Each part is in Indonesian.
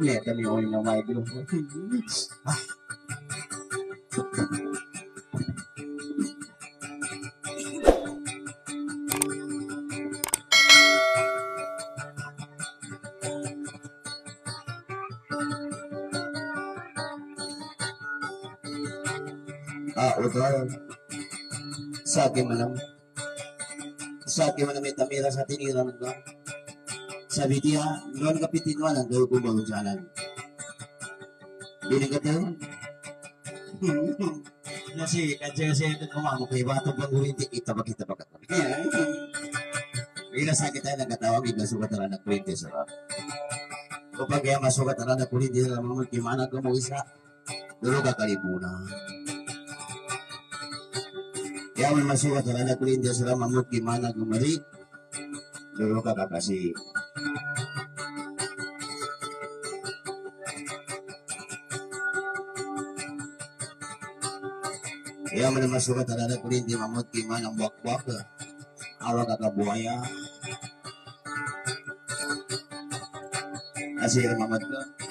Lihat kami yung yung mga ito. Ah. Sa akin man Sa akin man may tamira sa tiniran ko. Sabi dia, noon kapitin gawin ko ba jalan. Binigay ka Nasi kacang saya itu ke mana kay bato bang hindi kita ba kita ba Bila sakit tayo nagkatawag, iba sugat na anak kwente sa Kapag kaya masugat na anak kwente sa mga gimana ko mo isa, dulu ka kalibunan. Kaya may masugat na anak kwente sa mga gimana gumari, dulu ka kakasi. Man naman sukat na ko rin di mamot kiman ang buwak-buwak. Awa kakabuhaya. Asir mamot ko. Matawa ko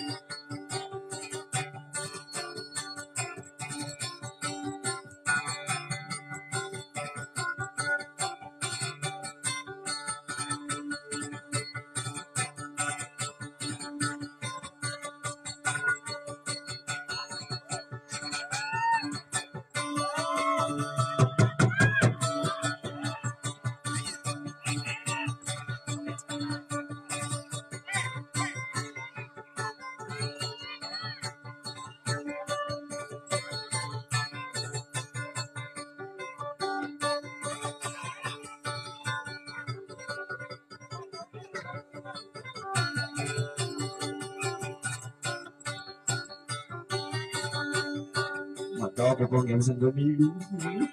pendukung Elsen 2000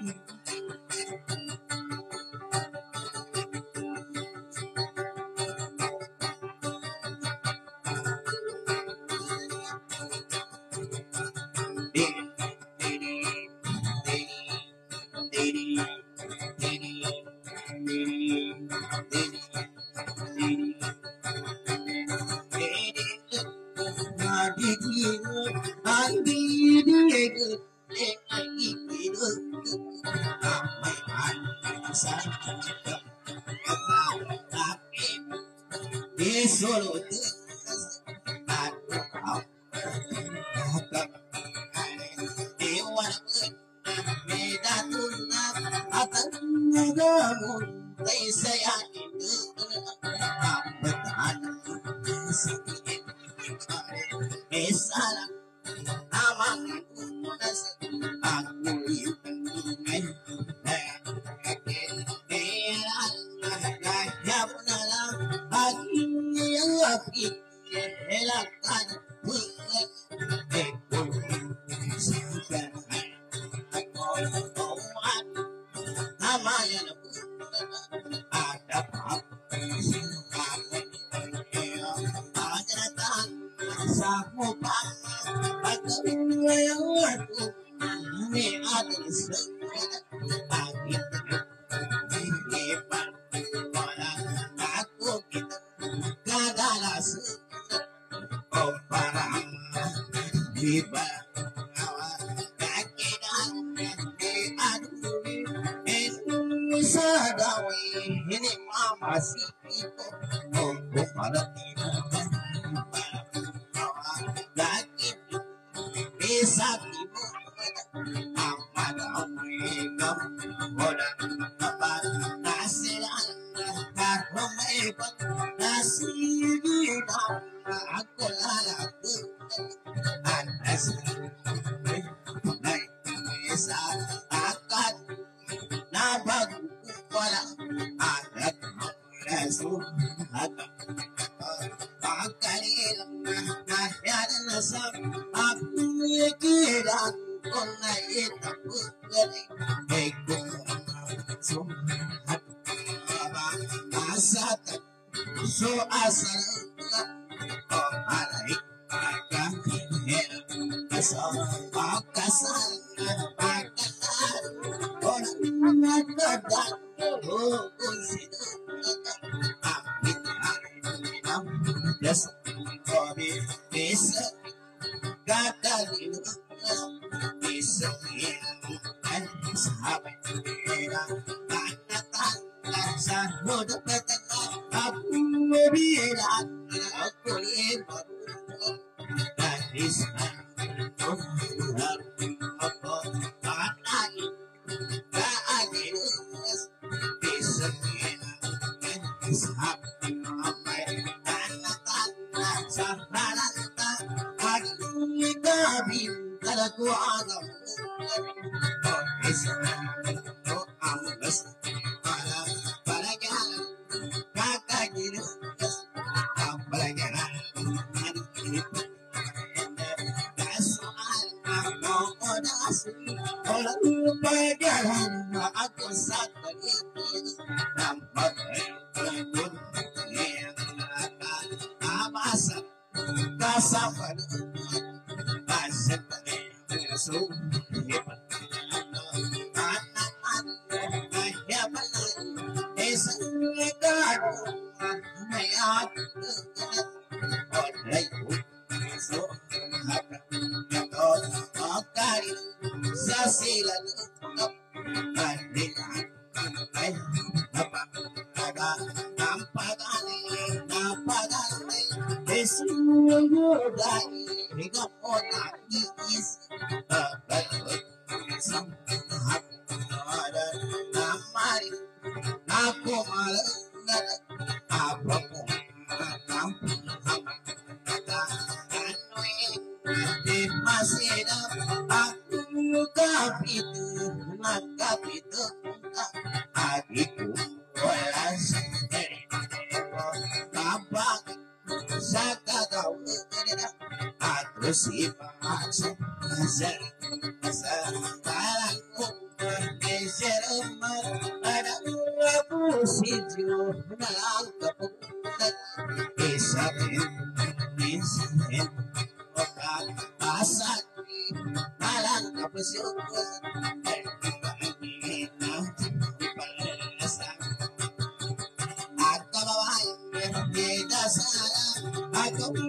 I'm not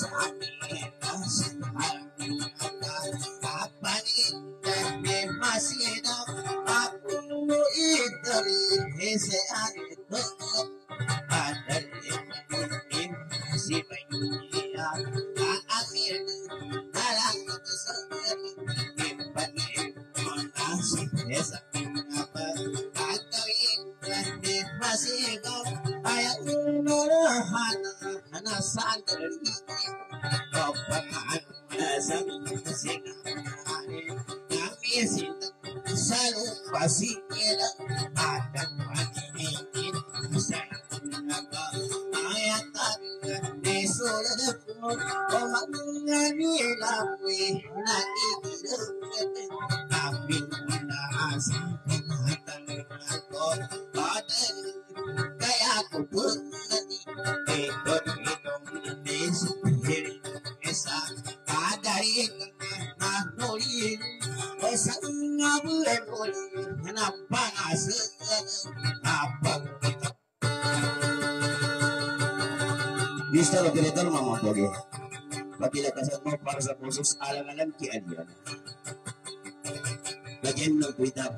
guys. Pagdilatar mo mga pogi. Pagdilatasan mo para sa pusos alang-alang kian yun. Lagyan ng puitab.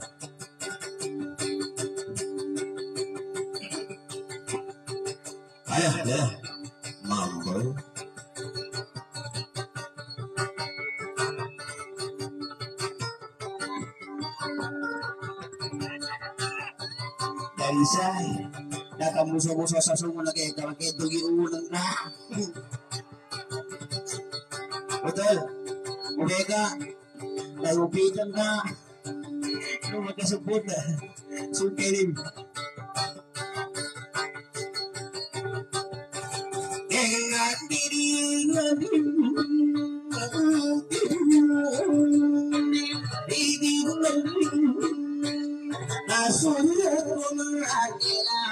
Ala, ala. Mambo. Dansay. Eh, nakamuso-muso sa sumunod eh, na kung magkasupot na soon kalim Kengat diri nabi Bibi nabi Nasulat ko ng akila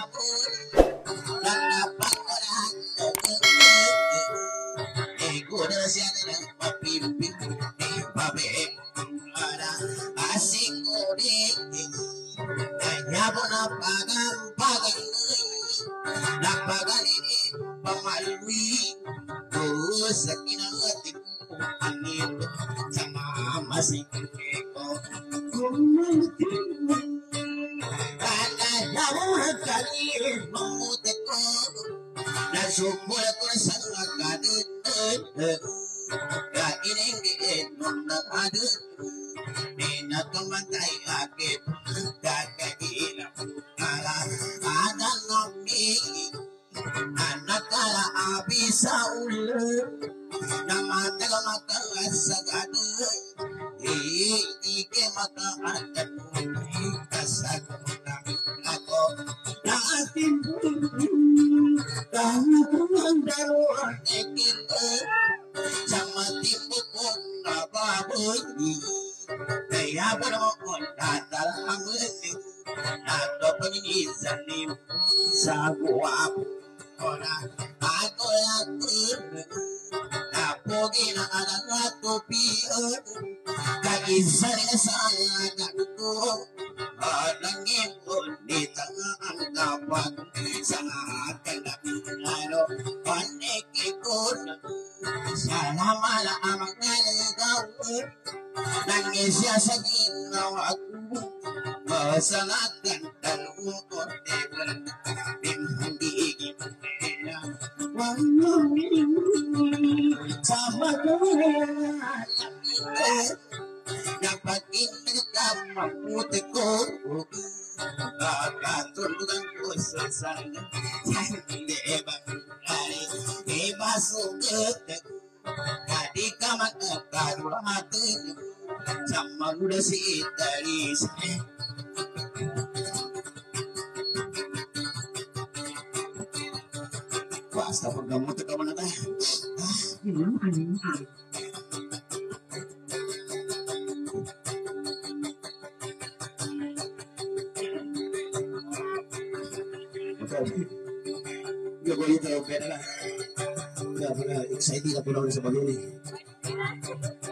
excited ako lang sa paguli.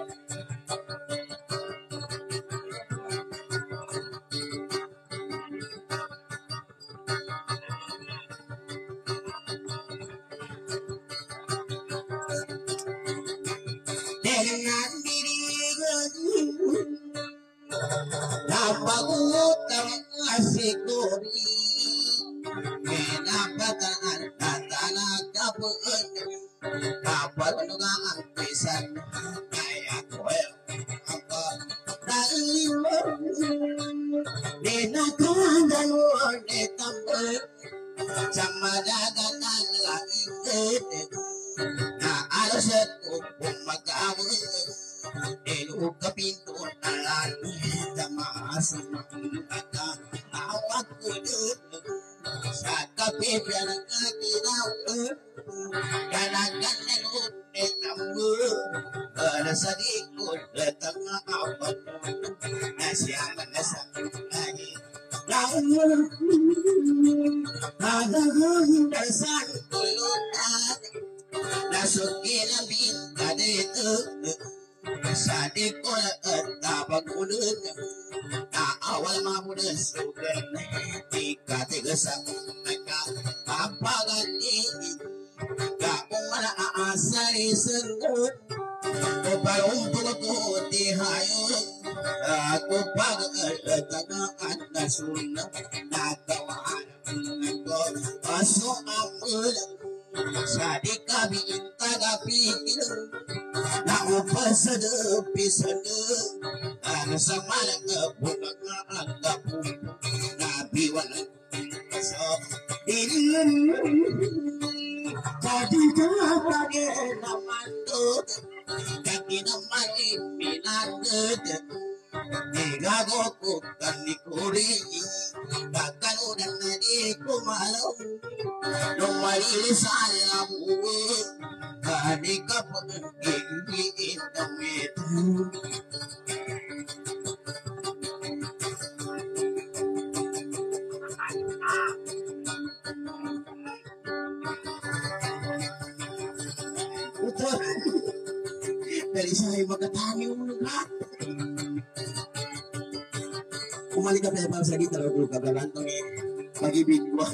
Mag-ibig ko.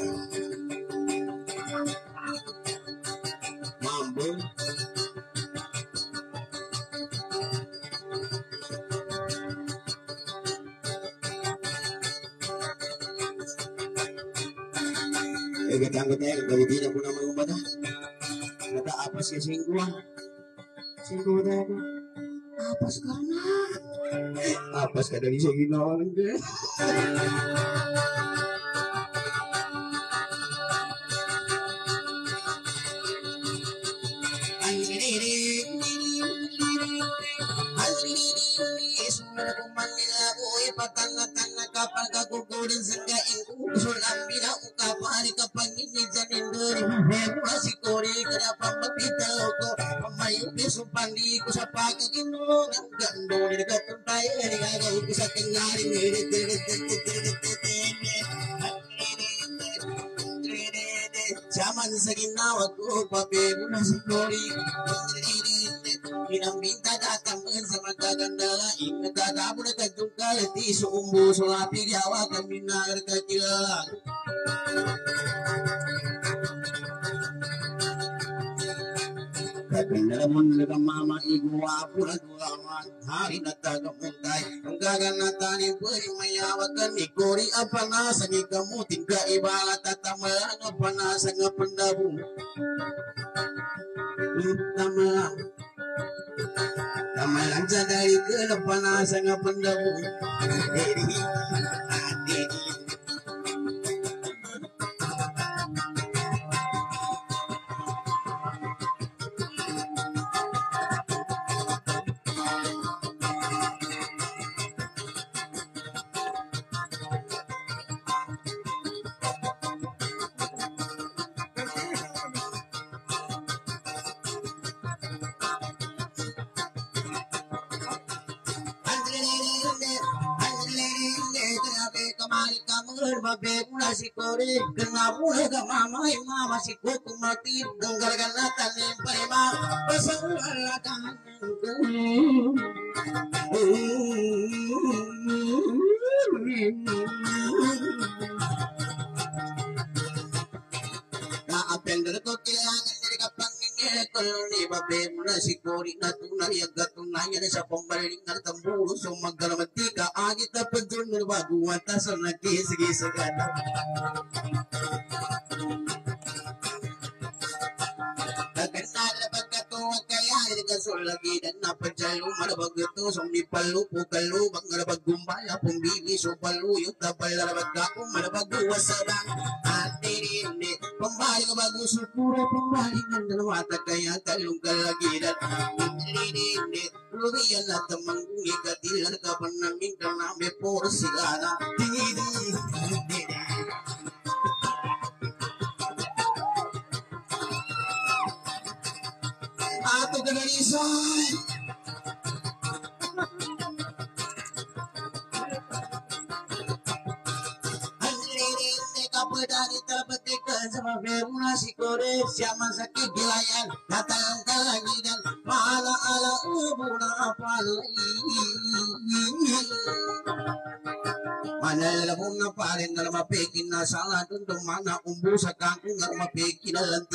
Mambo. Eh, gatang gatang, gawitin ako ng mga umada. Nataapas ka singguan. Singguan na ako. Apas ka na. Apas ka dari sa ginawa ng. Kagugurin sa kain usul ang bilang kapal kapag minsan induri Hebu asikori kenapa mapitaw ko Pamayo piso pandi ko sa pagkaginong Ang gando ni nagkatuntay Nagagaw ko sa kangaring Zaman sa ginawa ko Pabibo na sikori Pinambinta datangan sa magaganda Nagkakabo na kagtungkal Di suumbo sulapi Yawa kami na kagkilala Kagandalaman naga mama iguwapo na dulangan Hari na tagamuntay Ang gaganatanin pwede mayawag ka ni Kori ang panasa ni kamuting ka ibala Tatamalan ang panasa nga pandabo Tama Tama lang sa dahil ka na panasa nga pandabo Kena mulai ke mama si kuku mati. Denggal kana tani parima pasang alakan na kapangingin kalau ni babe mula si kori na tunay agad tunay na sa pambaling pagkatuwa kaya Nagasulagi dan napadjalo Malabagato Sumni palu Pukalu Bangalabag gumbala Pumbibi Supalu Yuta palalabag ako Malabaguwa sarang Ate rini Pambaling bago sukura Pambaling ang dalawata Kaya talong kalagiran Rini Rubiyan na tamang Ikatilan ka pa namin Kanami por sigara Didi Didi Ato Ganalisan! Ang lirin ni kapadani talabatikan sa mabiruna si Kore Siyaman sa kigilayan Natalang kalanginan Maala-ala ubo na parin na mapikin na sala Dundong mana umbo sa kangkong na mapikin na Padahal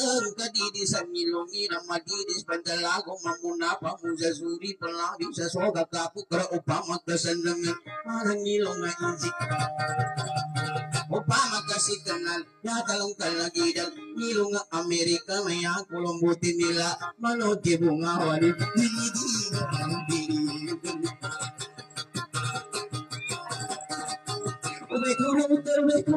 kalapagkikang kadidi sa milongi na madidis Pandalago mamuna pa mo sa suri Palabi sa soga kapo kara upama kasandangan na inzik Upama kasi kanal Yatalong kalagidan Nilong nga Amerika Maya kulumbutin nila Manod bunga walit Didi Ubay ko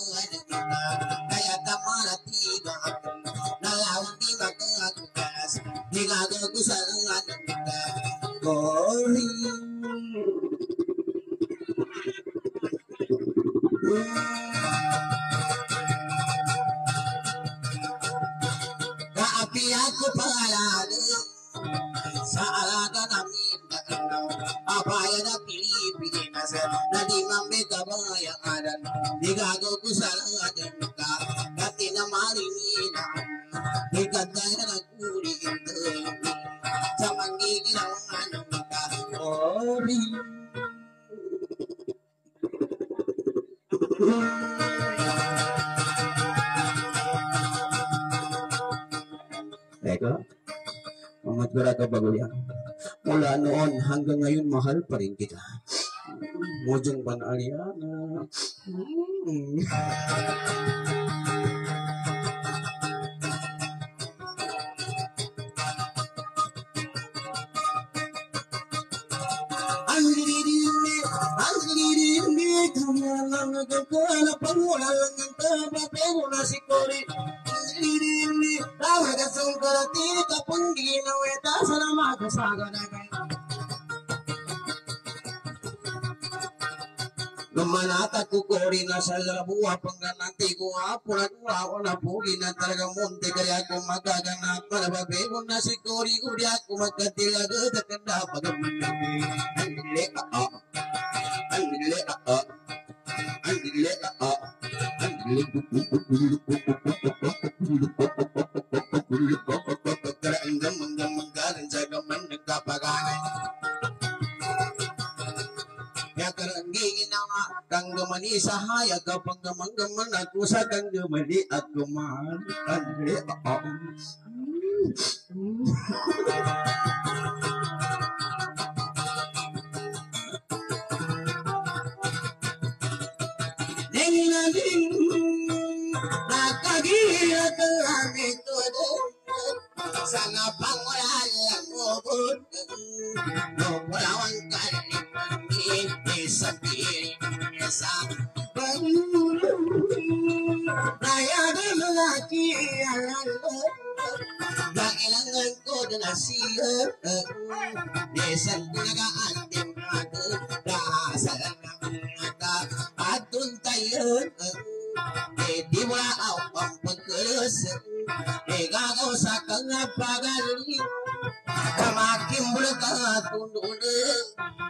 Kaapi ako pangalan sa mahal pa rin kita. Hmm. Ang lirini, ang lirini, kamalang nagkakala, pangulang ng taba, pero na si Cory. Ang lirini, tawag ka sa karati, kapang ginaweta, sa nama ka sa ganagan. Gamanata ko kori na sa labuha pangganati ko apo na ko ako na pugi na talaga monte kaya ako karanggi na nga kang gamani sa haya kapag gamang gaman ako sa kang gamani at guman andre oo Ding ding ka aming todo Sana po Wala ang kalimang sa piring sa Pangulo Raya na lalaki alalo Kailangan ko na siya Desan ko nag-aandim nato Dasal ang mga Atun tayo Eh di mo na ang pagkalas Eh gagaw sa kang pagaling Kamakin mo ka tunod Madiri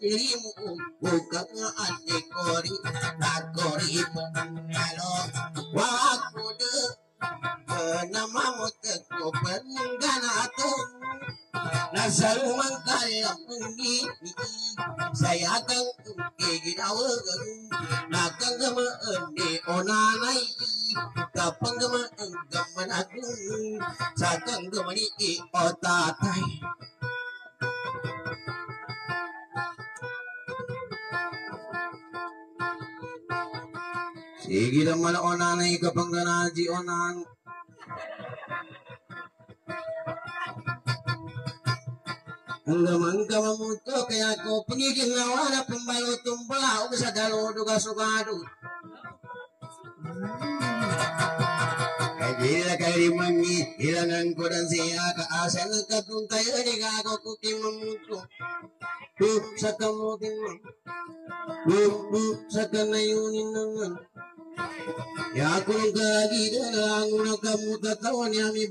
mo Bukang ane kori Nakori mo Ano Wag mo na Namamot ko Pangganato Nasa lumang kalamuni Saya kang giginawagan Nakagamaan ni onanay Kapang gamaan gaman ako Sa kang gamani o tatay Sige naman ako nanay kapang ganaji onan Ang gamang gamamuto kaya ko pinigil na wala pambalo tumbala o sa dalodo ka sugado. Kaya kay mangi ilangan ko dan siya kaasa ng katuntay ani gago ko kimamuto. Sa kamutin mo. Sa kanayunin ng kagida na ang unang kamutatawan niya may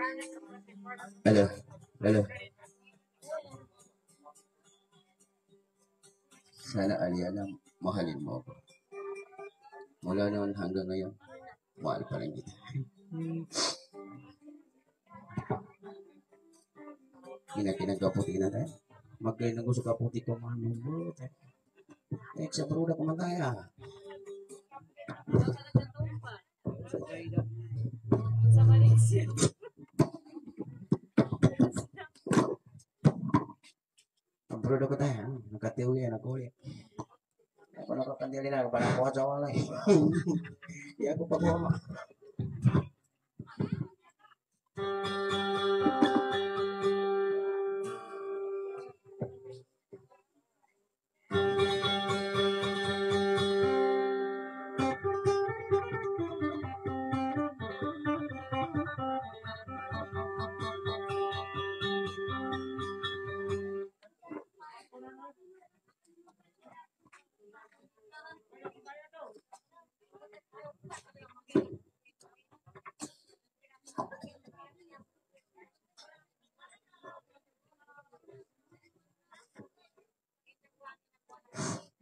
Halo, halo. Sana Aliana, mahalin mo ako. Mula noon hanggang ngayon, mahal pa rin kita. Kina kinagaputi na tayo. Magkain ng gusto kaputi ko bro. Eh, sa bruda ko magaya. Sa Malaysia. Ang brudo ko tayo, nakatiw yan ako ulit. Ako nakapandili na, parang ako sa wala eh. Di ako pa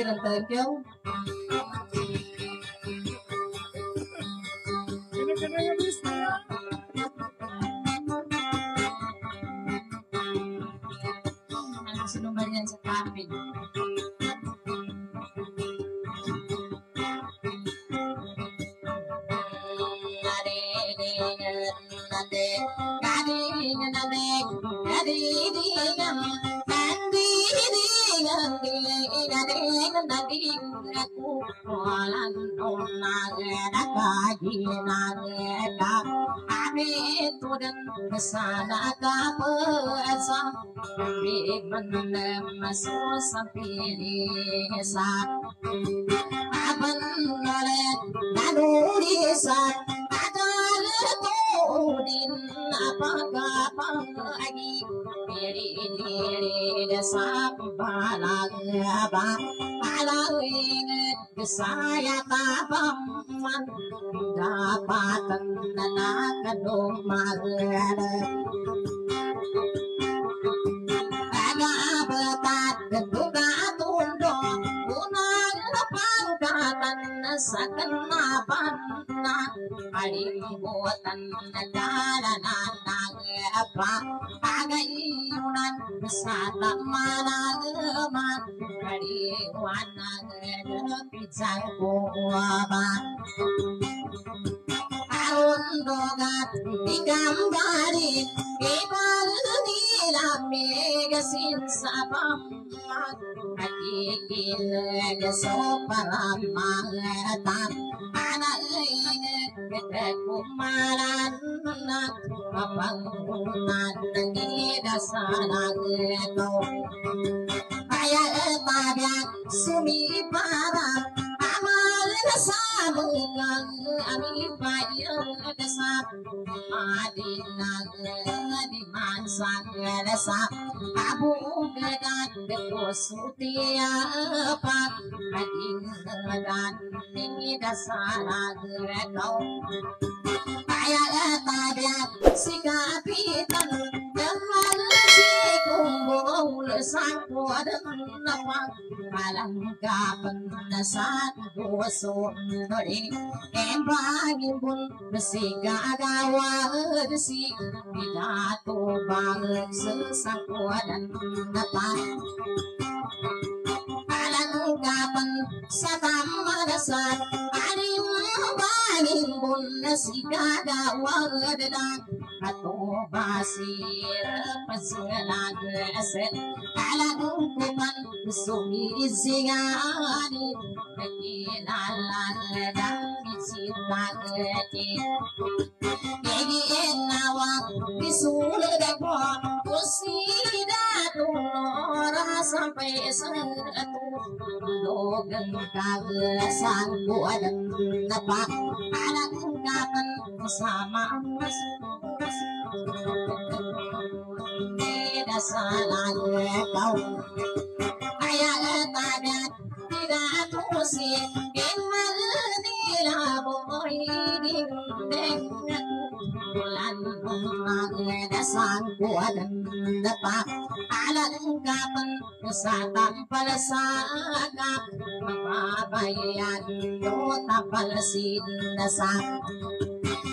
Sige ng tagyaw. Ano sinumbar yan sa na di na ku lan don na da ka ji na da a me tu dan sa na ka pa sa me man na ma so sa pi ni sa a ban na udin apaka pagi piri ni sabalang ba alawin saya tapaman dapat nanakadumal ada betat gedung தன் சகன்னா பண்ணான் அடிமோ தன்னடாலனானாகப்பாகையுடன் சாலம்மானாகுமான் அடிவானாக பிச்சாய் போவான் ಒಂದೋಗಾತ್ ದಿಗಂಬಾರಿ ಬೇಬಾಲು ನೀಲ ಮೇಘ ಸಿಂಸಪಂ ಅತಿಕಿಲ್ಲ ಸೋಪರಂ ಮಾರತಾಂ ಅನಲ್ಲೈನ ಕುಮಾರನ್ ಅಪಂಗುನಾತ್ ನೀದ ಸಾನಾಗತೋ ಅಯ ಮಾವ್ಯ ಸುಮಿ ಪಾರ ಅಮಾ na samun amin bayan da sa adin nan di man san da sa babu gada da wasu tiya pa adin nan ni da sa na da kau baya da baya sika pitan da halaci kumbul san ko da nan na pa malang ka pan na sa wasu embangin pun besi gagawa si pidato bang sesang kuadan napan alang kapan عليهم pe san an lo gan ka san bu adan na pa ala ka kan sama mas da salan kau ayat tadat tidak tu sih Bulan dasan kuadan dapa Alat kapan Kesatan palasagap Mababayan Dota palasin dasan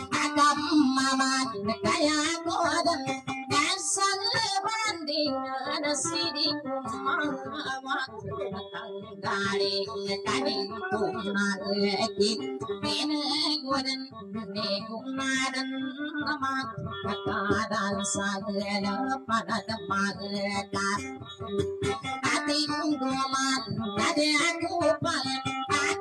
agam mamat kaya kodan dasar na siri gare tani kumar kin ben gunan ne kumaran nama kadal sagala padad magata ati kunduman ade aku palan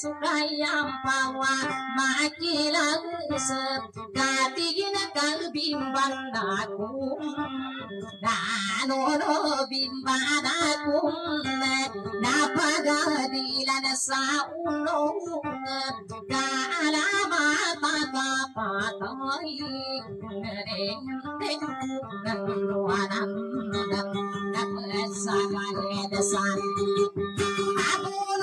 ಸುಖಯ್ಯಂಪವ್ವ ಮಾಕಿಲ ಕೂಸ ಗಾತಿಗಿನ ಕಲ್ಬಿಂಬಂದಾಕು ನಾನೋರೋ ಬಿಂಬದಾಕು ನಪಗದಿಲನ ಸಾವುಣ್ಣೋ ಕಾಲ ಮಾತಕ ಪಾತಾಯಿ ಆನಂದ ನಮ್ಮ ಸಮ ಸಾಂತಿ Amul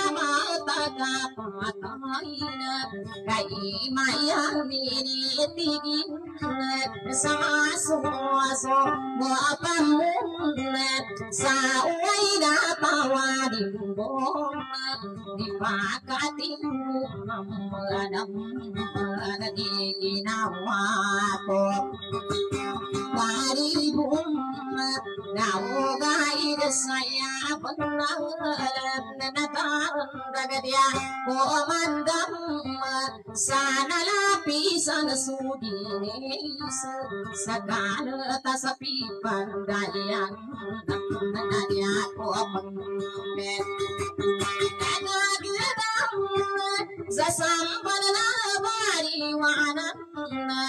ring ring naluanan napasakalinasan Sutari manganu kagarindang nakatigin na biya tinakum Daano no bimbanakum Naganda na sa talakin Kaalamata kapatayin Kay mayang minitigin Sa maso-aso mo apamunan Sa uway na tawadin mo Ipakating mo ang mga na ginawa ko Dari bum na ugay saya benar nataran dagadia komandam sana lapisan sudi segala tasapi pandayan nanya komen zasamban labari wa'ananna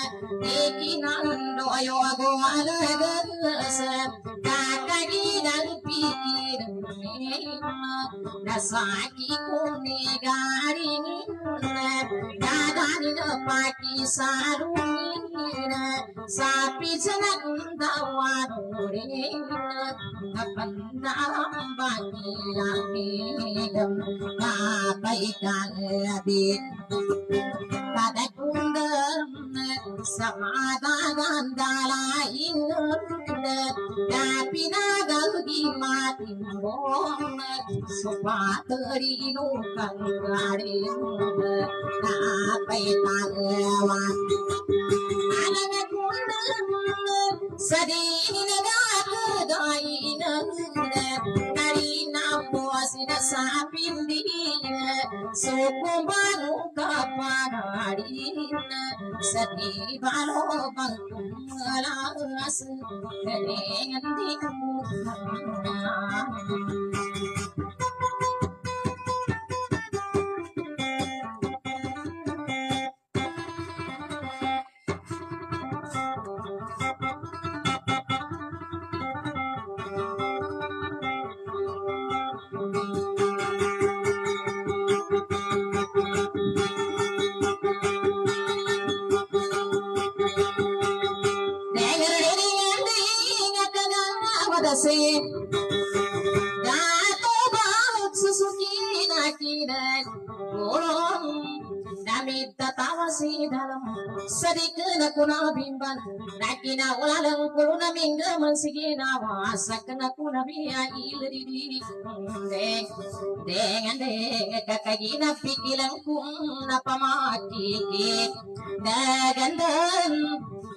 ekinan doyo agwala garsa kakari dan pikir nasaki kuni gari ninna dadani napaki sarunina sapi janan dawadurinna kapandam bagi langidam kapai kalabin padakundam samadanam dalainum dapinagalgi matimbom sopatrino kangarem naapai tagawan sadinagakudainum nari சபிந்தீன சோகுபாலோ காப்பாடாடீன சதீபாலோ பங்குங்களாரசு கரேந்தி கூர்னான Na bimban Nakina ulalang kulo na mingga Mansigina wasak na kuna biya iliriri Deng Dengan deng kakagina pikilang kung napamakikit Dagandan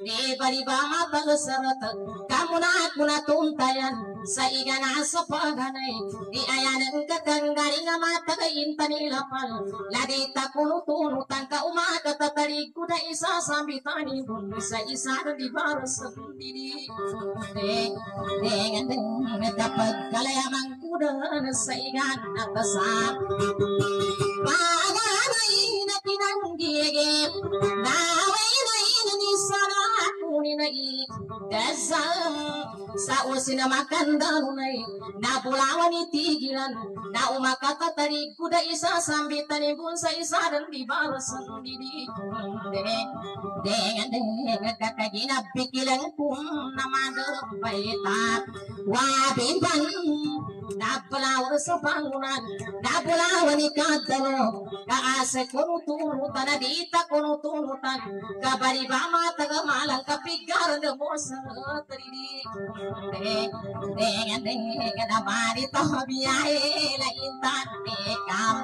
Di baliba pagsarat Kamu na ako na tuntayan Sa igana sa sa bitani Bun sa isa na di para sa didi Deng, deng, deng Kapag kalayamang kuda na sa igana at sa Paganay na kinanggigim Naway na inani sana kunin na ikasam sa usin na makandan na napulawan itigilan na umakatatarig kuda isa sambitan ibun sa isa dan di barasan didi deng deng deng kakagina pikilan kum namadang baita wabimpan Napalawar sa pangunan, napalawan ikadalo, kaase kuno tunutan, nadita kuno tunutan, kabaribama tagamalang kapigaran na mo sa taridi. Deng, deng, deng, nabari to biyahe la intan nekam.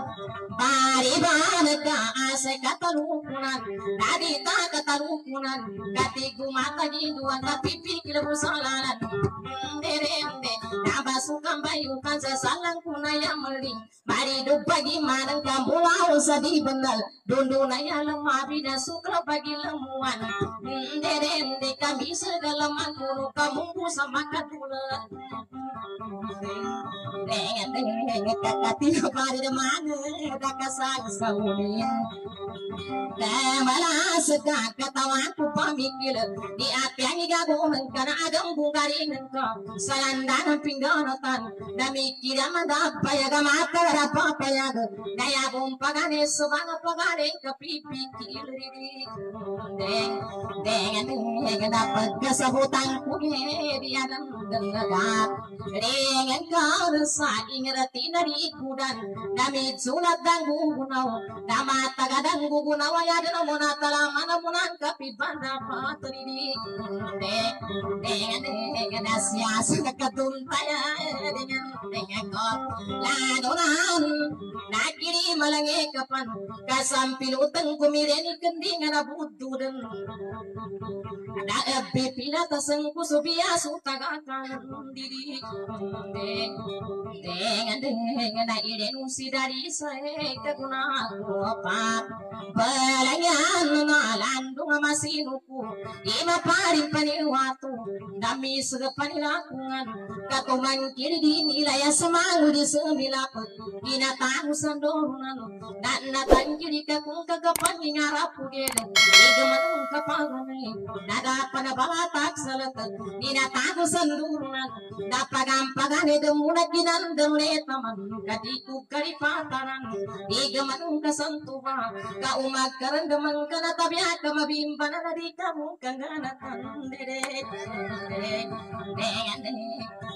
Baribana kaase katalukunan, nadita katalukunan, katigumata ginduan, kapipikil mo sa lalan. Derende, nabasukan bayukan sesalang kuna yang meling. Mari do pagi manang kamu lau sadi benal. Dundu naya lemah bida sukra bagi lemuan. Derende kami sedalam angkuru kamu sama pamikil di api salandan ang pingganotan na mikira madapayag matara papayag kaya kung pagane subang pagane kapipikil deng deng deng dapat kasabutang ku di alam gengagap dengan kau sa ingrati na rikudan damit sulat dan gugunaw na tagadang gugunaw ay adana mo na talaman na mo na deng deng deng na ladonan nakiri malange kapan kasampil utang kumireni kendingan abududan ada ebbe pilata sengku subia sutagakan diri dengan dengan na iden usi dari saya kaguna apa balangan na landung masinuku ima paring paniwatu dami segapanilakungan katuman kiri di nilai semangu di semilap binatang sandorunan dan natang kiri kakung kagapan ngarapu gede. Igaman kapagani nada pada balatak salat binatang sandorunan dapagampagane demuna ginan demle taman. Kadiku kalipatanan igaman kasantuba ka umakaran deman kana tabya kamabimba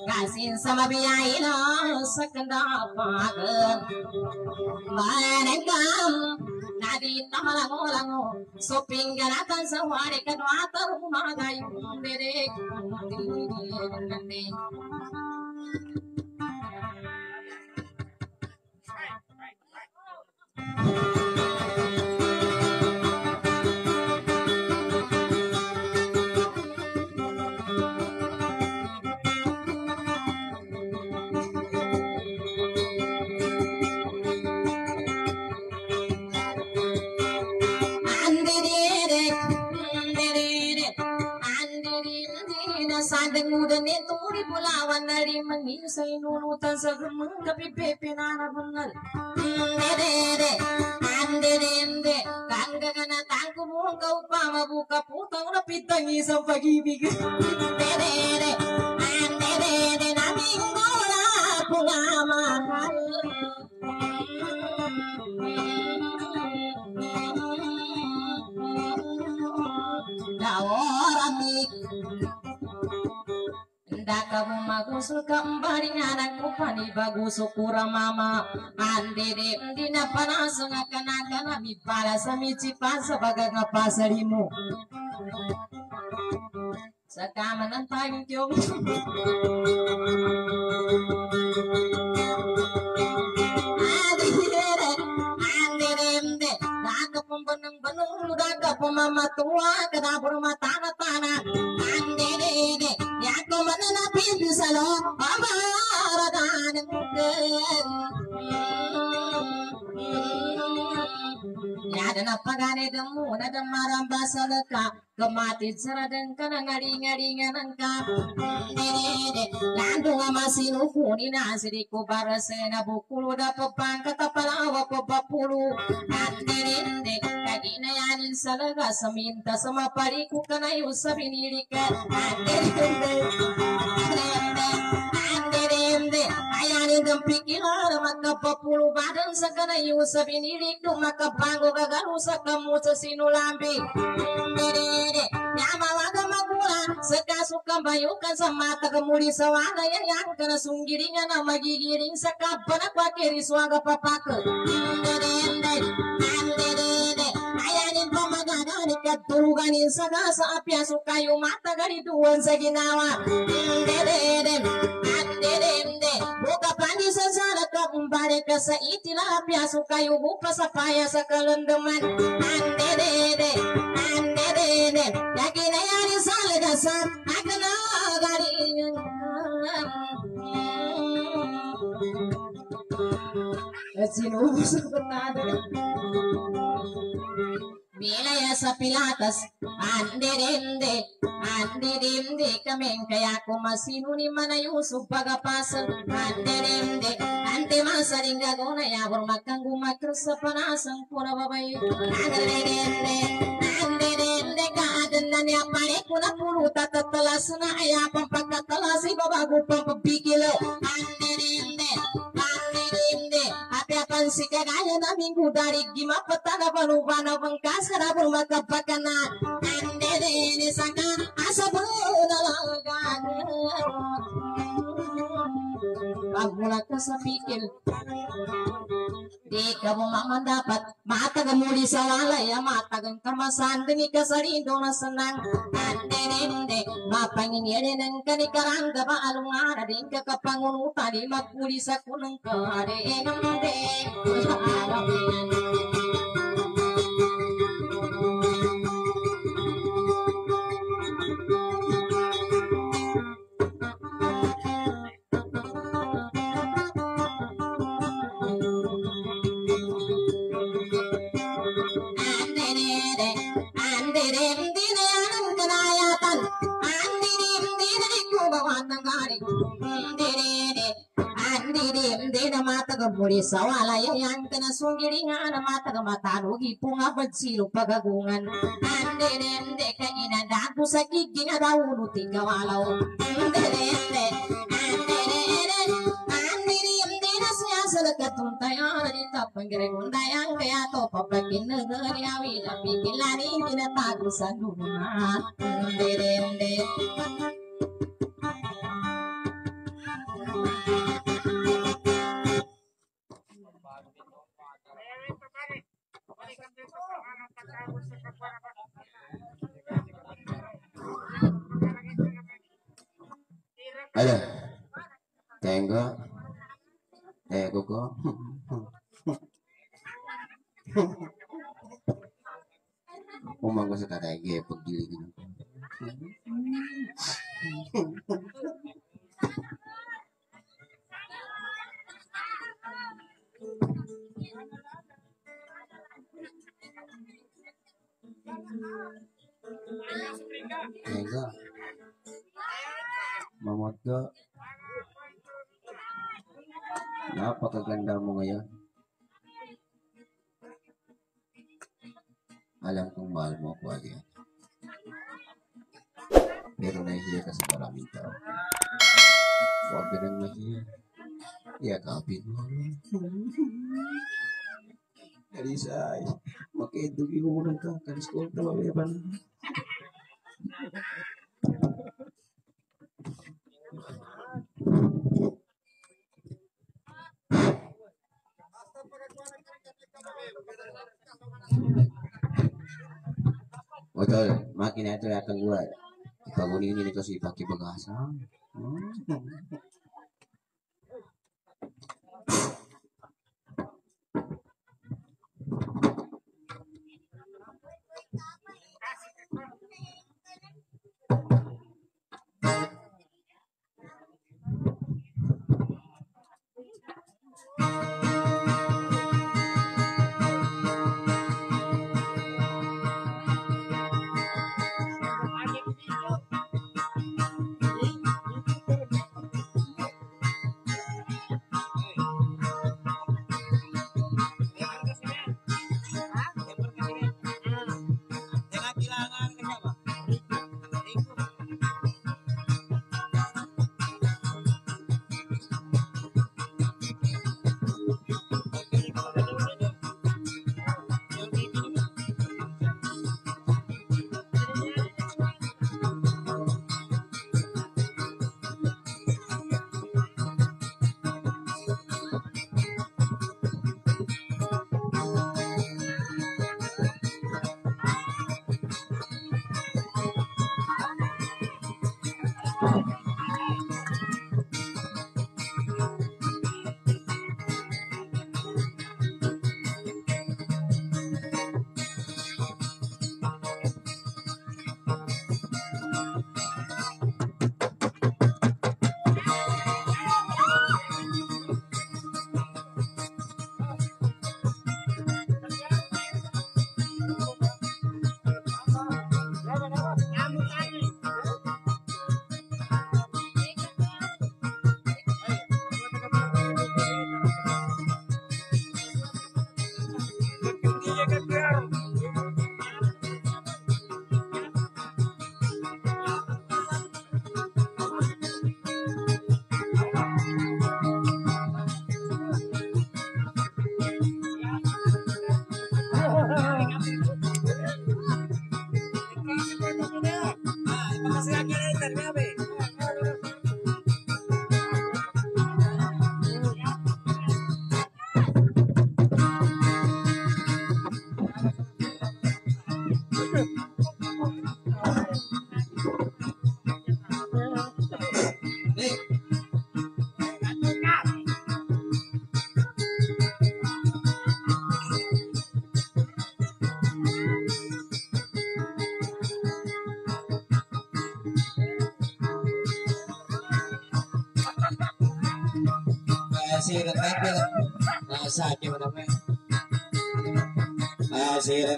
Kasin sama biyailo sakda pag Manengam nadi tamalango lango shopping ganatan sa wari kadwata umagay dere nande Thank you. ఉడనే తోడి పులావన్నడి మంగియు సైనూను తసగు మంగ పిప్పేపి నానబున్నల్ అందరేరే అందరేందే కంగగన తాంకు మూంగ ఉప్పామ బూక పూతవున పిద్దంగి సంపగి బిగ దేరే magusul kembali anakku pani bagus ukura mama. Ande de dina panas ngakan akan mi pala sami cipan sebagai ngapasarimu Sakaman ang tayong tiyong Daga pembenang-benang daga pemamatua kedapur matana tanah ande de ya ko manana pindu salo amara danang ya dan apa gane demu na damaram basalaka kemati seradan kana ngadi ngadi nganangka dede landu masih nukuni nasi ko barasena bukulu da pepang kata palawa ko bapulu kana dede ayani gempikilar maka papulu badan sakana yusuf ini riku maka panggo gagaru sakamu sesinulambi dede nyama waga magulan seka suka bayukan sama tagamuri sawana ya yang kena sunggiringan nama gigiring sakapana kwa kiri swaga papake dede dede ayanin pamagana ni katuruganin saga sa apya sukayo mata gari duwan sa ginawa dede dede buka pani sa sana ka umbare ka sa itila apya sukayo bupa sa paya sa kalandaman ande dede ande dede yakin ayani salaga sa agana gari Sino susunod? Bilaya sa pilatas, andirindi, andirindi kami, kaya kumasino ni Manayusog pagapasan, andirindi, ante masaring gagona, yabor makang gumakras sa panasang pura babay, andirindi, kaadan na niya pare ko na puro tatatalas na ayapang pagkatalas, ibabago pang pagpikilo, ande dende, ande dende, apiapan si kagaya namin kudari gimapatana panubana pangkas kada bermakapakana ande dene saka asabuna lagan Agmula ka sa pikil di kamu mama dapat mata kamu di sawalaya mata kan kamasan deni kasari dona senang. Ande nende mapangin yede neng kani karanga ba alung ara ding ka kapangun utari makuli sa kuneng kare nende muri sawala yang kena sunggiringan mata mata nugi punga bencilu pagagungan ande dende kaina daku sakiki na daunu tiga walau. Ande dende ande dende ande dende nasya salakatum tayana Ada. Tenggo. Eh, koko. Umang ko sa kadage pag giligin. Tenggo. Mamot ko. Napakaganda mo ngayon. Alam kong mahal mo ako, Alia. Pero nahihiya ka sa maraming tao. Huwag ka nang mahiya. Iyakapin mo. Alisay, makidugi ko muna ka. Kalis ko ito, mamaya pa na. Betul, makin itu datang gua. Bangun ini nih kasih pakai bagasan. Hmm.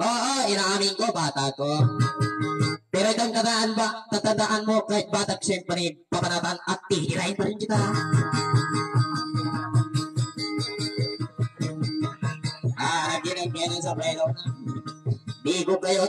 Oo, inaamin ko, bata ko. Pero itong tatandaan ba, tatandaan mo kahit bata siyempre, papanatan at tihirain pa rin kita. Ah, ginagyan sa na. Di ko kayo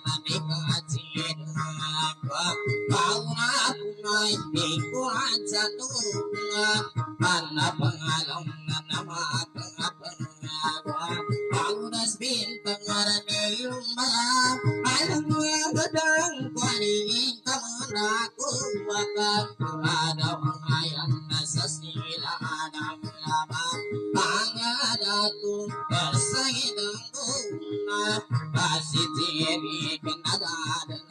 aku naik Iku aja Mana pengalong Nama pengapengawa Kau das bintang Arani rumah. Alam yang gedang Kuaning Kamanaku Maka Ada pengayang Nasa sila Adam lama Pangadatu Bersahidang Kuna Kasih tiri Kenada Dengan mengata Patu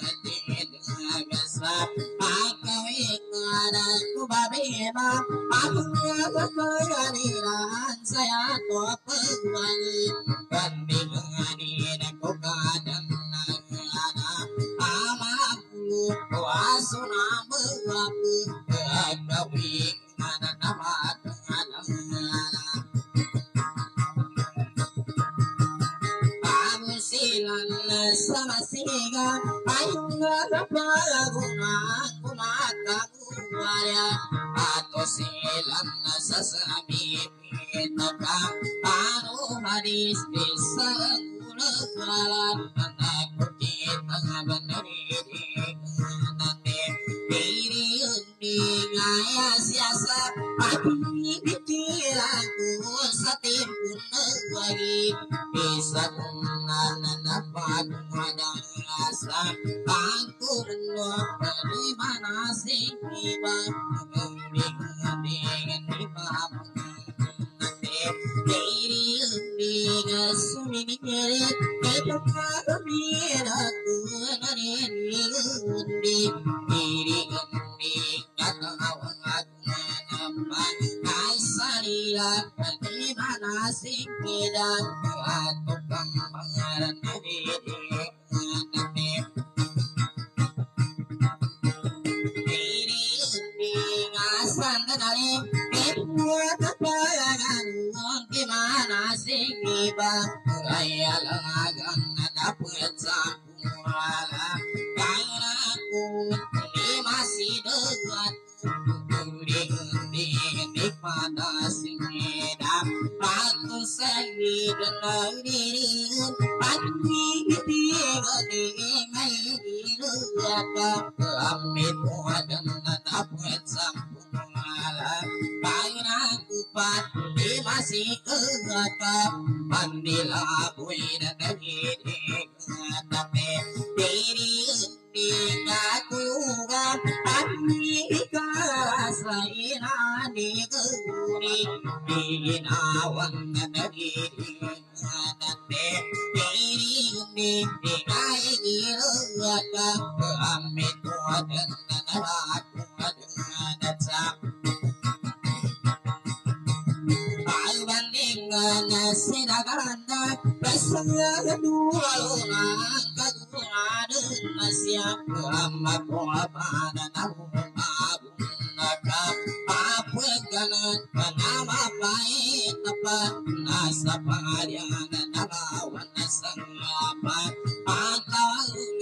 Kandil Nganina Kukadan Nangana Amaku Wasuna Mengapu Akawin Ada nama Nangana Pamusilan sama siga Ayunga kapala guna kumata kumaya Ato silan sa sabi Pinaka Ano hadis bisa Bisa kunan Napak Madang Asa Pangkurno Dari mana sing iba Ngambing Ngambing Ngambing Diri umbing Sumini Ito kagabin Ako Nanini Undi Diri umbing Katawang Agmanaman Kasalila Di mana sing ida Ato kang pangalan Nabidi Nabidi Asan Kanali Ibuat kapalangan Di mana sing iba Kaya lang agang Nadapit sa kumala Kaya aku Di masih dekat Gundi-gundi pada singedap Aku sahid nagdirin Pati tiga di ngay dilugaka Amit mo adan na napwet sa masih na nagidig Tapi diri di Amit sinaganda Besanga dua lunang Kaguadun Masyap Amma kuabana Namu abun Nakap Apa kanan Panama baik Apa Nasa pangalian Nalawan Nasangapa Atau umi Kama saso Apa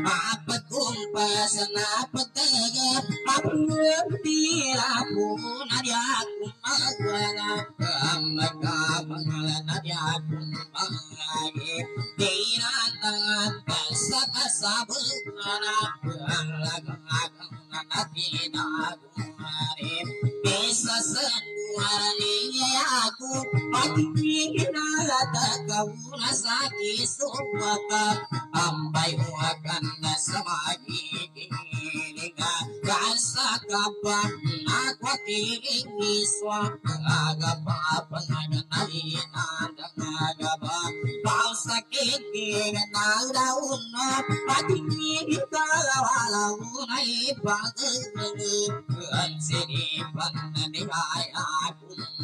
Kaya susengiri Ina saitan Na itsa Ina ako Pati hinalata na sa kisuwa ka Ambay akan na Kasa ka ba ako tigiswa Aga pa pangaganalin Ang agaba Pao sakit Ginagdaon na Pati hinalawalaw na ipagagag Ang sinipan na nilaya akong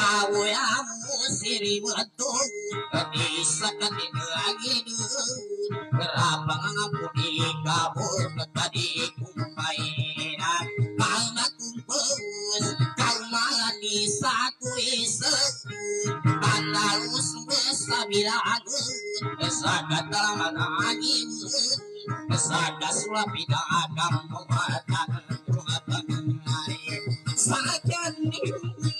pengalay Di ko sa sa napit sa nasumaka Kayo mo pangasan na linuwan Kasang kirawa sa tempong nagwagi Isa kong nakakangagin ang api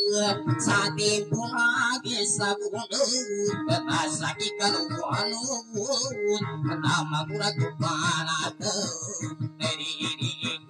dagat ko ang pangatang Sari kamu katundun Bersama pengingin sanang ke Bersama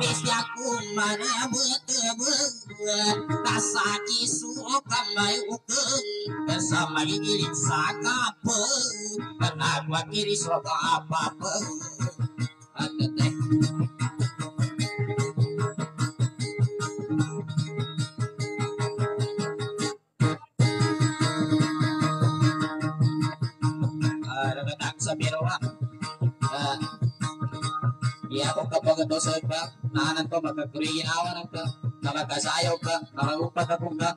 Mesyaku mana betul-betul Rasa kisuk kamai ukeng Bersama digilit sakape Karena gua kiri soka apa-apa nosok ka nanan to magkakuriyawan ka nalakasayaw ka narawupat akong ka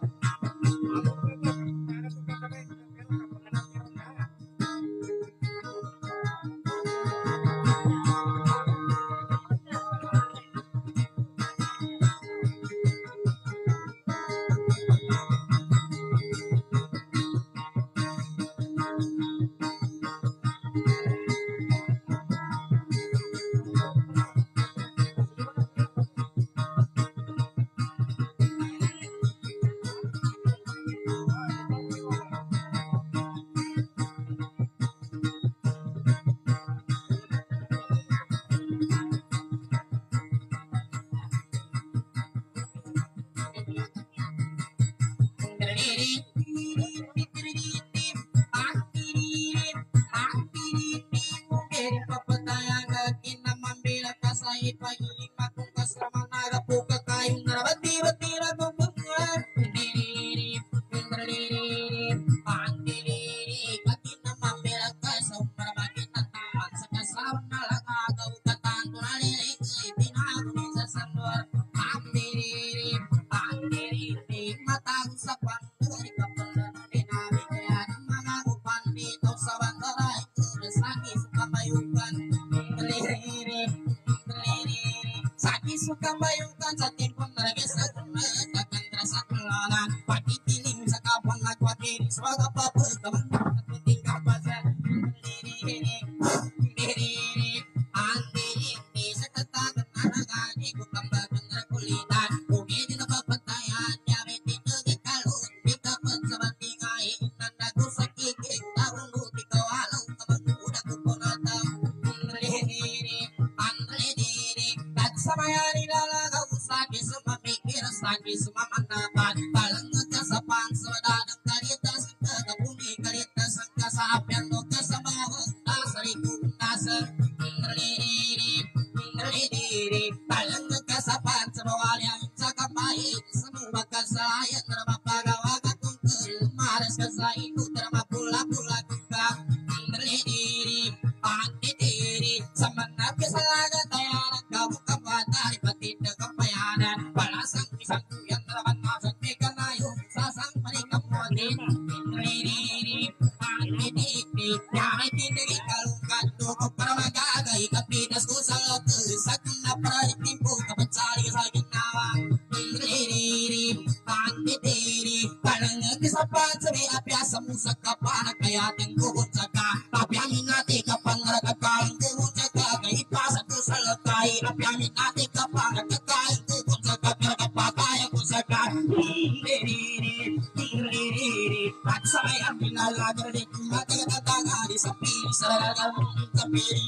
sagre agada tagari sapiri saragam sapiri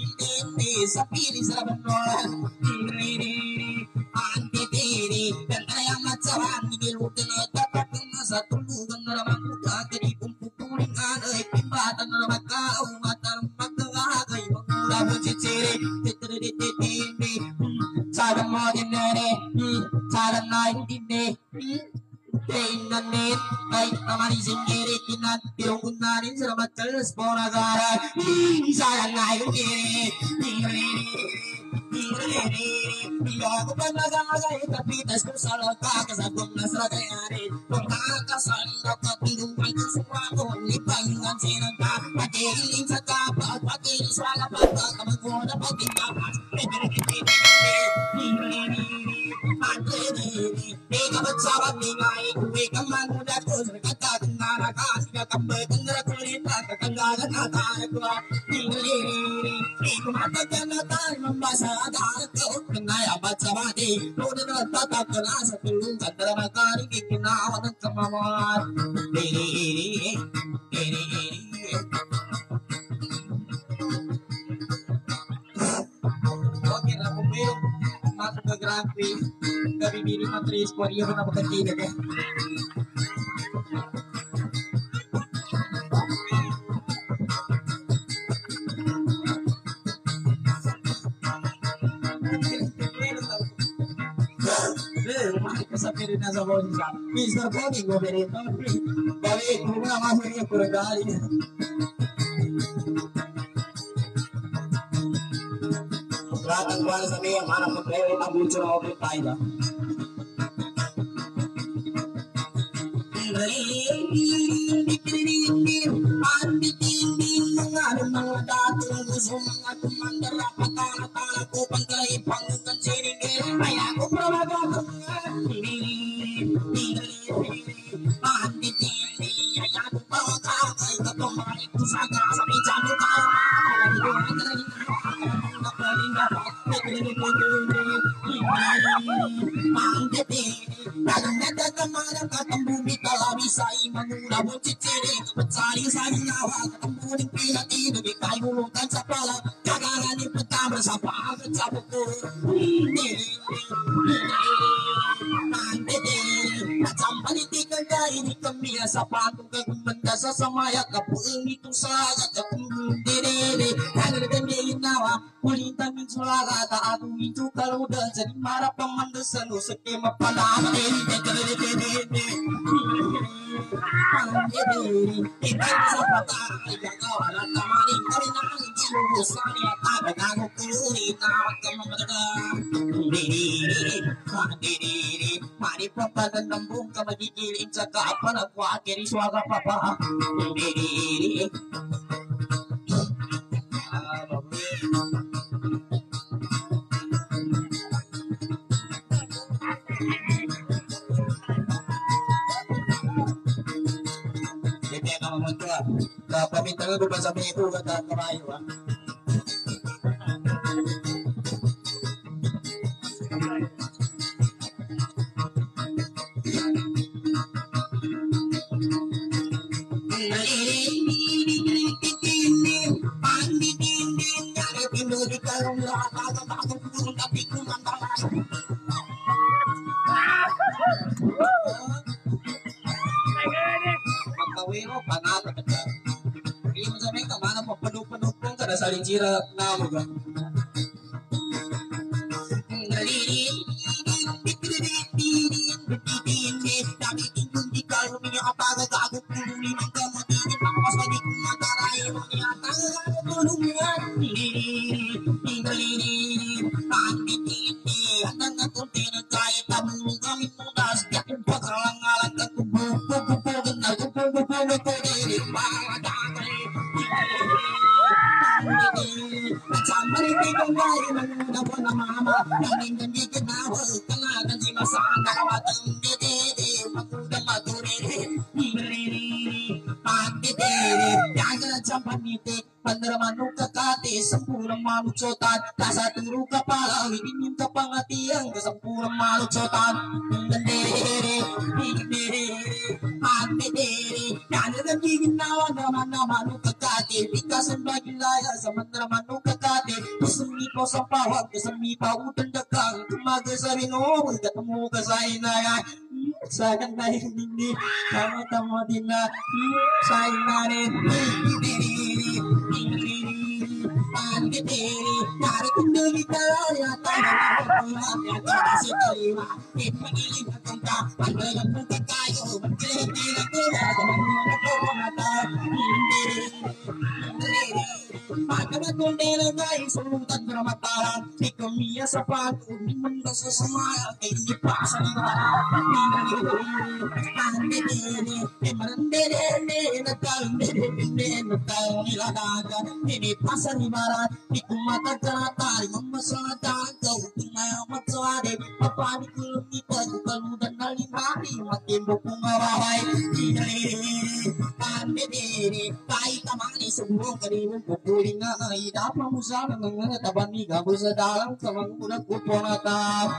sapiri sarabam sarangayong diri, dingriri, dingriri, ilago pa nagagay, kapitas ko sa lota, kasabong nasa kayari, pagkakasanda ka, pinumpan ka sa wako, lipahingan sinang ka, patiling sa kapag, patiling sa kapag, Okay, சந்திரமகாரிக்கு நான் வணக்கமாவார் Grazie, Gabi Miri Matriz, Pirina sa boses ka. Mr. Bobby, goberito. Bobby, kung nga masuk niya, pura galing. Lahat ng buwan sa niya, hanap itu kaludan jadi marah pamandasan o sa kema palama deri deri deri deri Mari papa dan lambung ka magigiling sa kapa nagwakiri swaga papa. Ah, Kapamintang ko ba sa mga ito at kamayo ah. Papadupad-upong ka na sa linjira na mo ka. Sampurang malutsotan Nasa turo ka pala Hinimin ka pangatiang Sampurang malutsotan Nandere Nandere Nandere Nandere ginawa naman na Sa inanin Dari kendali kaya tanah si terima Ipagiling at kanta Pandai ang puta tayo Magkiliti na kula Sa mga kumata Pagkamatundela ngay Sulutan dramataran Ikaw sa pato Mundo sa sumaya Kay hindi pa sa libara Andedere Emarandere Natalendere Natal niladaga Ini pa sa libara Ikaw matagkanatari Mamasadaga Tumaya matsari Papani kulong kita Kaludan na limari Matimbo kong araway Andedere Kahit tamani sa buong kanimong pupuling na ay dapat mo sa mga taban ni gabo sa dalang sa mga unang kupo na tap.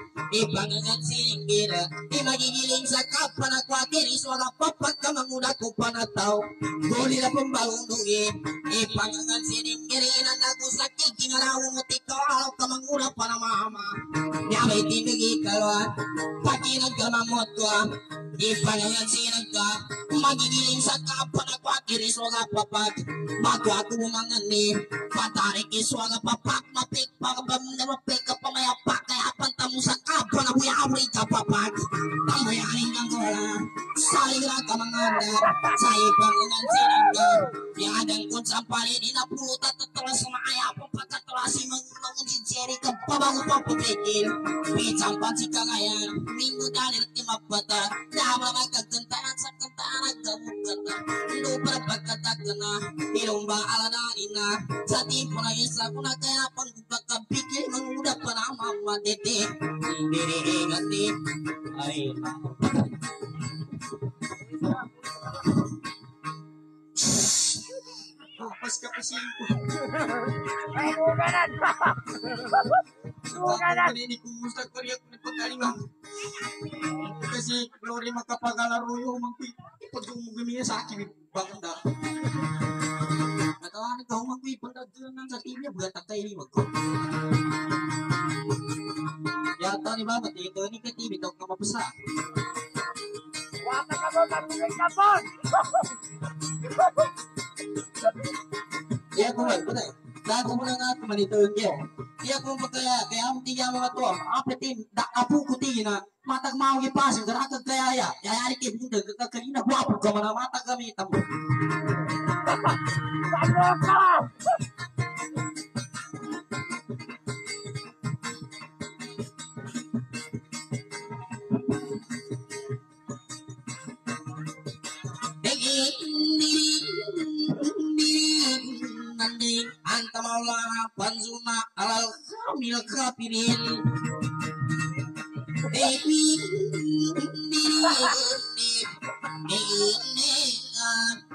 Magambaran ipangagat singgir di magigiling sa kapanagwakir iswala papagkamanguna ko panataw. Huli na pambalundugi ipangagat singgir na nagusakit kingarawang utikaw kamanguna panamama Nyamay tindugi kalwa pakinag kamamotwa ipangagat sinag ka magigiling sa kapanagwakir iswala papat. Magwa ko mga ni patarik iswala papak mapik pagabam na mapik ka pamayapak kaya pantamu sa kapan na buyawri ka papak tamayarin kang wala salira ka mga na sa ipangagat sinag ka Yadang kun sa palin inapulutan at tala sa maaya pagkatalasi mga jeri ka pabango pa pupikil Pitsang pansi kagayan Minggu dalir ti mapata Dama magkagantaan sa kantaan Nagkamukata Ilo para pagkatakana Ilong ba alananin na. Sa tipo na isa ko na kaya pang pagkabikil Manguda pa na mamatiti Hindi gati Ay Pas ka pa siya Ay, bukanan! Kasi glory makapagalaro yung mga pag umugamiya sa akin bangda. Natawanan ka sa limag ko. Yata ni Mama, dito ni ka TV daw ka mapasa. Waka ka mo, matuloy ka po! Kaya ko man, kunay. Lago mo na nga ako manitoon kaya. Kaya ko magkaya, kaya ang tiga mga to, apetin, da apu ko tiga na, matag mawag ipasin, karakag kaya ya. Yayari kay bunda, kakanina, wapo ka man, matag kami, tamo. Ano ka? Nanding anta maulana panzuna alal kamil kapirin Baby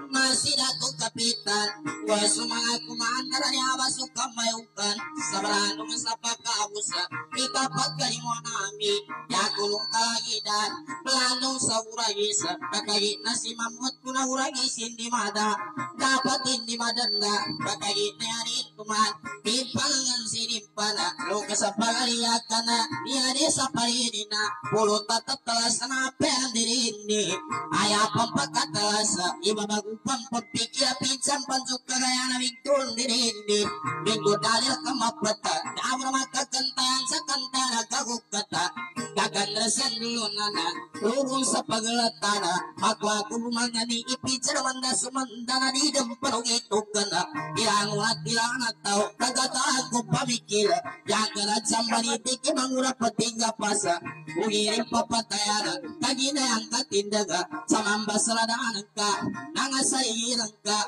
masih dato kapitan. Wasu mga kumandara ni yung kamayukan sa baranong sa pagkabusa ikapagkaling mo nami yakulong kagidan planong sa uragisa kakagit na si mamut kuna uragis hindi mada. Dapat hindi madanda kakagit na yan ituman pipangan sinimpana luka sa pagaliyak ka na niyari sa parinina pulot at talas na pendirini ayapang pagkatalasa ibabagupang pagpikya pinsang pansuk kagaya na migtun dirindi minggu dalil kamapata damar makakantayan sa kanta nagkagukata kaganrasan dulu nana turun sa paglatana ako ako bumangani ipitsar manda sumandana di dempanong ito kana ilang at ilang at tao kagataan ko pamikil yagarat sa manitik imangura patingga pasa. Ugirin papatayana kagina yang katindaga sa mambasaladaan ka nangasairan ka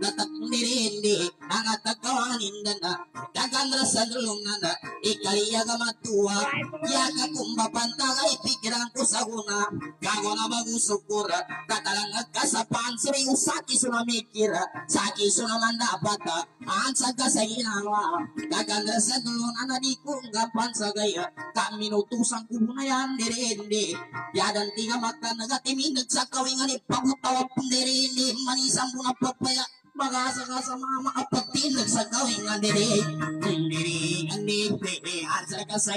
natakndirindi nangatakawanin dana kaganrasan dulu nana ikaliyaga matua. Yaga kumba pantangay pikiran ko sa una gago na bagus sukura katalang kasapan suri usaki sunamikira saki sunaman dapat ansa ka sa ginawa kaganda sa dulon ana di ko gapan sa gaya kami nutusang kubunayan dirindi yadan tiga maka nagatiminag sa kawingan ipagutawa pundirindi manisang puna papaya Magasa ka sa mama kapatinag sa gawing nga diri Diri ang diri Asa ka sa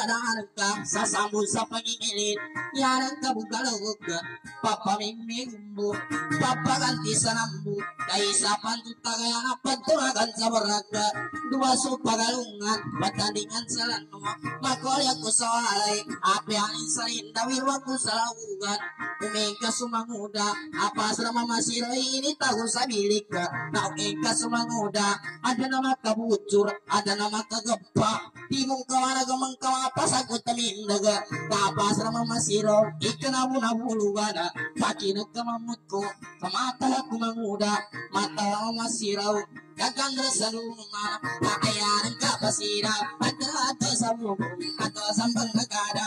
ka, sasambol sa pagingilin, yan ang kabugalawag ka, papamimigumbo, papaganti sa nambu, kaisa pantuta kaya na pagturagan sa baraga, duwaso pagalungan, patandingan sa lano, makolya ko sa walay, apianin sa linda, wirwag ko sa laugan, umengka sumanguda, apas na mamasiro, initago sa bilik ka, na umengka sumanguda, ada na makabutsur, ada na makagapa, di mong kawanagamang kawapasagot na mindaga, tapas na mamasiro, ika na mo na bulugan, pakinag ka mamut ko, kamatala ko manguda, mata masiraw, Gagandra sa luma, kakayanan ka pasira, pagkata sa mugo, ato sa bangagada,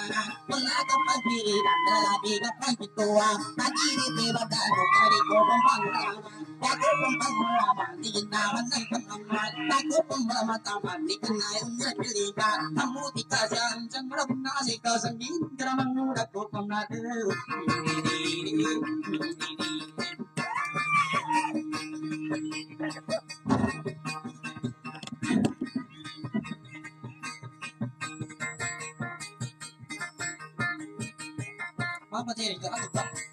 pala sana, wala ka pagpilitan, nalabi ka pagpituwa, nagirip iba dano, kari ko pang pangalaman, Dako pang pangalaman, di ginawan ng pangaman, dako pang maramataman, di kanayang nagpilitan, 手にかかった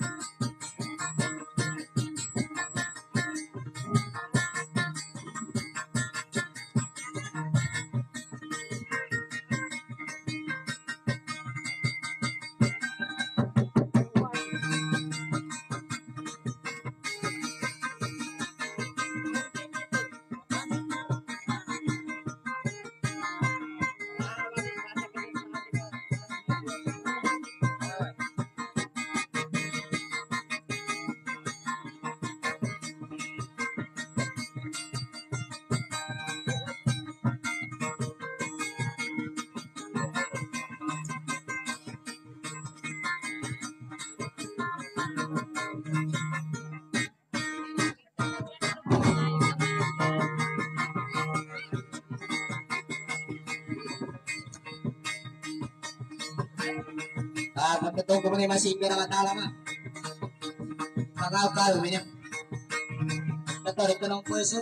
mga masipir ang atala ma. Pangawkal, minyo. Ko ng puso.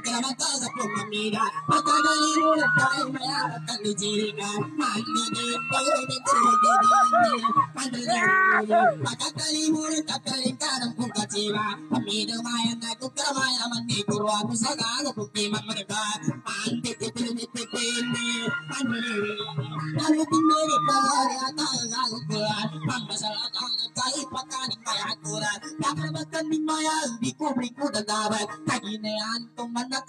mamida, kamata sa pumamida Pagkagali mo na tayo, mayarap kang nijirigan Mandidi, pagkagali Pagkakali mo na kakaling ka ng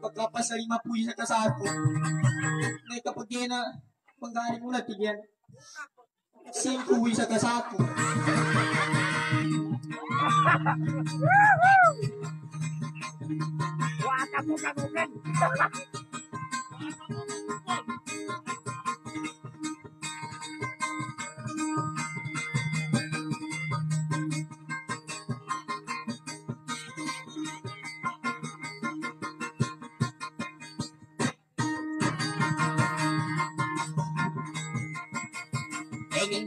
pagkapasalima po sa kasako. Ngay kapag yan na, panggaling mo na tigyan. Singkuwi sa kasako. Wah, kamu kamu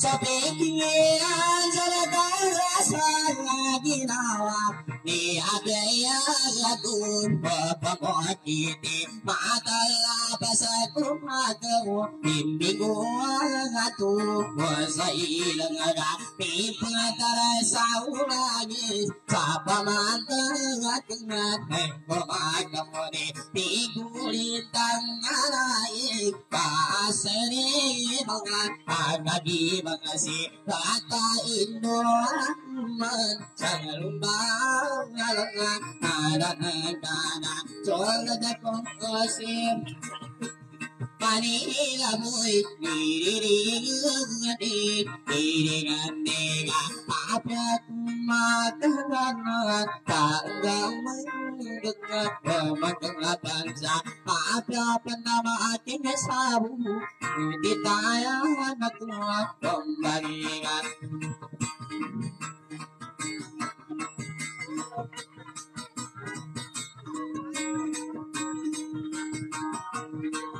pikiran sa sa ginawa ni Abaya Latun Papamotiti Matala pa sa kumagaw Bimbingo ang ato Sa ilang aga Pipatara sa ulangis Sa pamantang ating natin Kumagaw mo ni. Pigulit ang alaik Pasari mga Agagi mga si Tata Indo Man sa lumbang alangan Ada nagdana Sola da kong kosim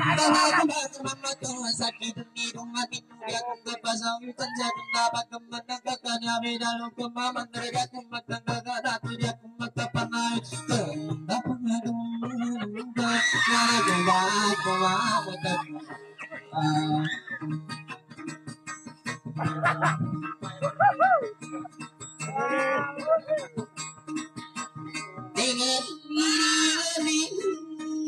Ding it,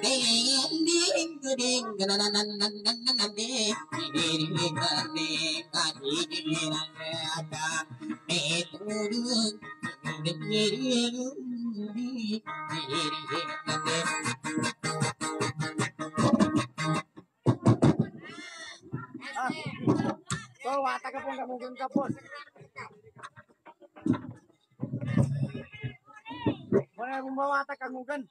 So, wata ka pong kamugan ka po. Wala mong bawata kamugan.